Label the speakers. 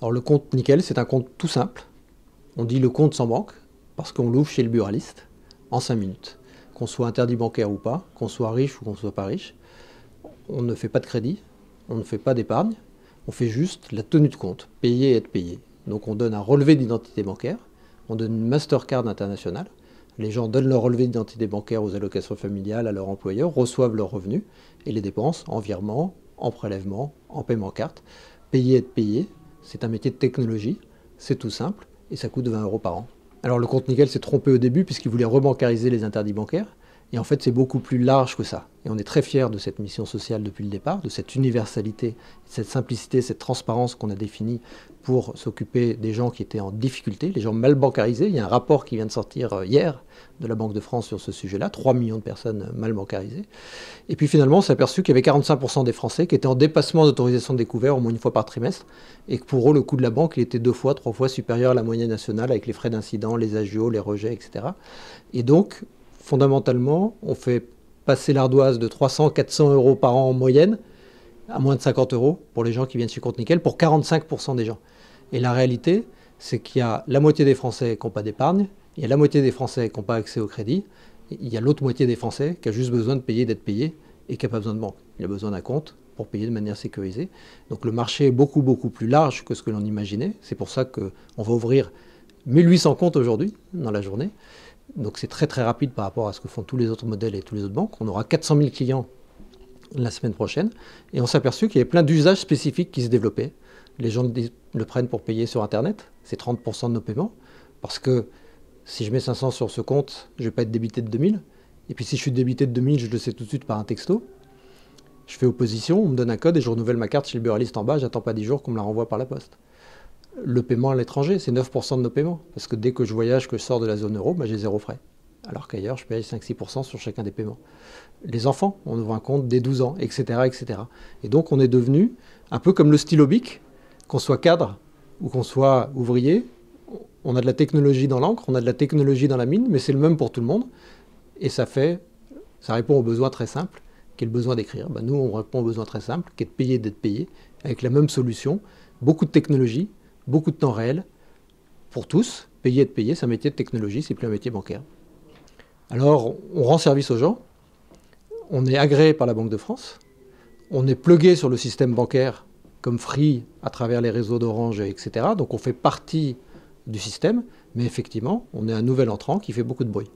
Speaker 1: Alors le compte nickel, c'est un compte tout simple. On dit le compte sans banque parce qu'on l'ouvre chez le buraliste en 5 minutes. Qu'on soit interdit bancaire ou pas, qu'on soit riche ou qu'on soit pas riche, on ne fait pas de crédit, on ne fait pas d'épargne, on fait juste la tenue de compte, payer et être payé. Donc on donne un relevé d'identité bancaire, on donne une Mastercard internationale, les gens donnent leur relevé d'identité bancaire aux allocations familiales à leur employeur, reçoivent leurs revenus et les dépenses en virement, en prélèvement, en paiement carte. Payer et être payé, c'est un métier de technologie, c'est tout simple, et ça coûte 20 euros par an. Alors le compte nickel s'est trompé au début puisqu'il voulait rebancariser les interdits bancaires, et en fait c'est beaucoup plus large que ça. Et on est très fiers de cette mission sociale depuis le départ, de cette universalité, cette simplicité, cette transparence qu'on a définie pour s'occuper des gens qui étaient en difficulté, les gens mal bancarisés. Il y a un rapport qui vient de sortir euh, hier de la Banque de France sur ce sujet-là, 3 millions de personnes mal bancarisées. Et puis finalement, on s'est aperçu qu'il y avait 45% des Français qui étaient en dépassement d'autorisation de découvert au moins une fois par trimestre, et que pour eux, le coût de la banque, il était deux fois, trois fois supérieur à la moyenne nationale avec les frais d'incident, les agios, les rejets, etc. Et donc, fondamentalement, on fait passer l'ardoise de 300, 400 euros par an en moyenne à moins de 50 euros pour les gens qui viennent sur compte nickel, pour 45% des gens. Et la réalité, c'est qu'il y a la moitié des Français qui n'ont pas d'épargne, il y a la moitié des Français qui n'ont pas accès au crédit, il y a l'autre moitié des Français qui a juste besoin de payer, d'être payé, et qui n'a pas besoin de banque. Il a besoin d'un compte pour payer de manière sécurisée. Donc le marché est beaucoup, beaucoup plus large que ce que l'on imaginait. C'est pour ça qu'on va ouvrir 1800 comptes aujourd'hui, dans la journée. Donc c'est très très rapide par rapport à ce que font tous les autres modèles et tous les autres banques. On aura 400 000 clients la semaine prochaine. Et on s'est aperçu qu'il y avait plein d'usages spécifiques qui se développaient. Les gens le prennent pour payer sur Internet, c'est 30% de nos paiements. Parce que si je mets 500 sur ce compte, je ne vais pas être débité de 2000. Et puis si je suis débité de 2000, je le sais tout de suite par un texto. Je fais opposition, on me donne un code et je renouvelle ma carte chez le buraliste en bas, j'attends pas 10 jours qu'on me la renvoie par la poste. Le paiement à l'étranger, c'est 9% de nos paiements. Parce que dès que je voyage, que je sors de la zone euro, bah, j'ai zéro frais. Alors qu'ailleurs, je paye 5-6% sur chacun des paiements. Les enfants, on ouvre un compte dès 12 ans, etc., etc. Et donc on est devenu un peu comme le stylo bic, qu'on soit cadre ou qu'on soit ouvrier, on a de la technologie dans l'encre, on a de la technologie dans la mine, mais c'est le même pour tout le monde. Et ça fait, ça répond au besoin très simple, qui est le besoin d'écrire. Ben, nous, on répond au besoin très simple, qui est de payer, d'être payé, avec la même solution. Beaucoup de technologie, beaucoup de temps réel, pour tous. Payer, être payé, c'est un métier de technologie, c'est plus un métier bancaire. Alors, on rend service aux gens. On est agréé par la Banque de France. On est plugué sur le système bancaire comme Free à travers les réseaux d'Orange, etc. Donc on fait partie du système, mais effectivement, on est un nouvel entrant qui fait beaucoup de bruit.